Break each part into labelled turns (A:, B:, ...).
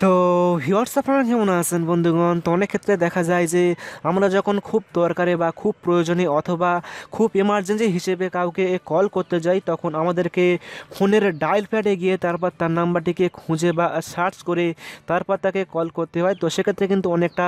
A: তো ভিওয়ার্স আপনারা কেমন আছেন বন্ধুগণ? তো অনেক ক্ষেত্রে দেখা যায় যে, আমরা যখন খুব দরকারে বা খুব প্রয়োজনে অথবা খুব এমার্জেন্সি হিসেবে কাউকে কল করতে যাই, তখন আমাদেরকে ফোনের ডায়াল প্যাডে গিয়ে তারপর তার নাম্বারটিকে খুঁজে বা সার্চ করে তারপর তাকে কল করতে হয়। তো সেক্ষেত্রে কিন্তু অনেকটা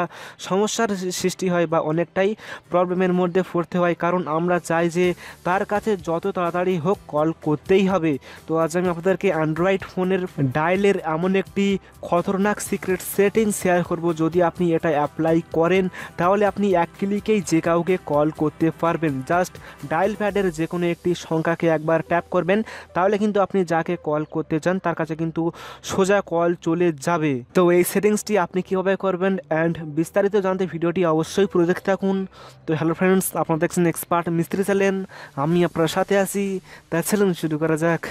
A: সমস্যার সৃষ্টি হয় বা অনেকটাই প্রবলেমের মধ্যে পড়তে হয়। কারণ আমরা চাই যে, তার কাছে যত তাড়াতাড়ি হোক কল করতেই হবে। তো আজ আমি আপনাদেরকে অ্যান্ড্রয়েড ফোনের ডায়ালের এমন একটি খতরনাক সিক্রেট সেটিং শেয়ার করব। যদি আপনি এটা অ্যাপ্লাই করেন, তাহলে আপনি এক ক্লিকেই যে কাউকে কল করতে পারবেন। জাস্ট ডায়াল প্যাডের যে কোনো একটি সংখ্যাকে একবার ট্যাপ করবেন, তাহলে কিন্তু আপনি যাকে কল করতে চান, তার কাছে কিন্তু সোজা কল চলে যাবে। তো এই সেটিংসটি আপনি কীভাবে করবেন? অ্যান্ড বিস্তারিত জানতে ভিডিওটি অবশ্যই পুরো থাকুন। তো হ্যালো ফ্রেন্ডস আপনারা দেখছেন এক্সপার্ট মিস্ত্রি চ্যানেল আমি আপনার সাথে আছি। তা চ্যানেল শুরু করা যাক।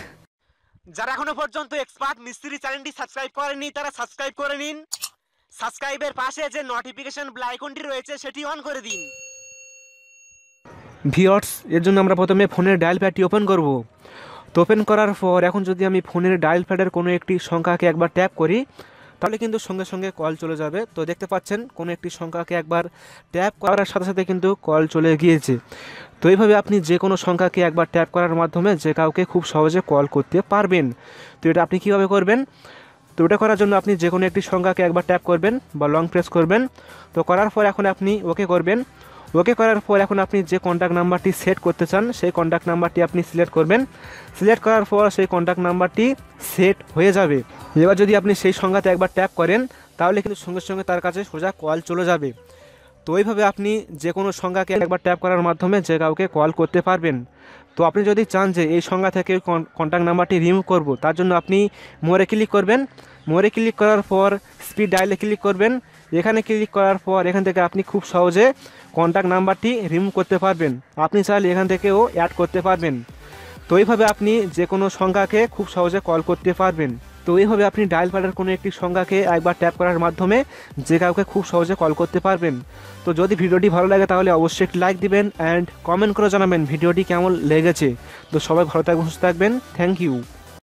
A: যারা এখনও পর্যন্ত এক্সপার্ট মিস্ত্রি চ্যানেলটি সাবস্ক্রাইব করেনি তারা সাবস্ক্রাইব করে নিন। সাবস্ক্রাইবের পাশে যে নোটিফিকেশন আইকনটি রয়েছে, সেটি অন করে দিন। ভিওর্স, এর জন্য আমরা প্রথমে ফোনের ডায়াল প্যাডটি ওপেন করব। তো ওপেন করার পর, এখন যদি আমি ফোনের ডায়াল প্যাডের কোনো একটি সংখ্যাকে একবার ট্যাপ করি তাহলে কিন্তু সঙ্গে সঙ্গে কল চলে যাবে। তো দেখতে পাচ্ছেন, কোনো একটি সংখ্যাকে একবার ট্যাপ করার সাথে সাথে কিন্তু কল চলে গিয়েছে। তো এইভাবে আপনি যে কোনো সংখ্যাকে একবার ট্যাপ করার মাধ্যমে যে কাউকে খুব সহজে কল করতে পারবেন। তো এটা আপনি কীভাবে করবেন? তো ওটা করার জন্য আপনি যে কোনো একটি সংখ্যাকে একবার ট্যাপ করবেন বা লং প্রেস করবেন। তো করার পর এখন আপনি ওকে করবেন। ওকে করার পর এখন আপনি যে কন্ট্যাক্ট নাম্বারটি সেট করতে চান, সেই কন্ট্যাক্ট নাম্বারটি আপনি সিলেক্ট করবেন। সিলেক্ট করার পর সেই কন্ট্যাক্ট নাম্বারটি সেট হয়ে যাবে। এবার যদি আপনি সেই সংখ্যাতে একবার ট্যাপ করেন, তাহলে কিন্তু সঙ্গে সঙ্গে তার কাছে সোজা কল চলে যাবে। তো এইভাবে আপনি যে কোনো সংখ্যাকে একবার ট্যাপ করার মাধ্যমে যে কাউকে কল করতে পারবেন। তো আপনি যদি চান যে এই সংখ্যা থেকে কন্ট্যাক্ট নাম্বারটি রিমুভ করব, তার জন্য আপনি মোরে ক্লিক করবেন। মোরে ক্লিক করার পর স্পিড ডায়ালে ক্লিক করবেন। এখানে ক্লিক করার পর এখান থেকে আপনি খুব সহজে কন্ট্যাক্ট নাম্বারটি রিমুভ করতে পারবেন। আপনি চাইলে এখান থেকেও অ্যাড করতে পারবেন। তো এইভাবে আপনি যে কোনো সংখ্যাকে খুব সহজে কল করতে পারবেন। তো এইভাবে আপনি ডায়াল প্যাডের কোনো একটি সংজ্ঞাকে একবার ট্যাপ করার মাধ্যমে যে কাউকে খুব সহজে কল করতে পারবেন। তো যদি ভিডিওটি ভালো লাগে তাহলে অবশ্যই একটি লাইক দিবেন অ্যান্ড কমেন্ট করে জানাবেন ভিডিওটি কেমন লেগেছে। তো সবাই ভালো থাকবেন, সুস্থ থাকবেন। Thank you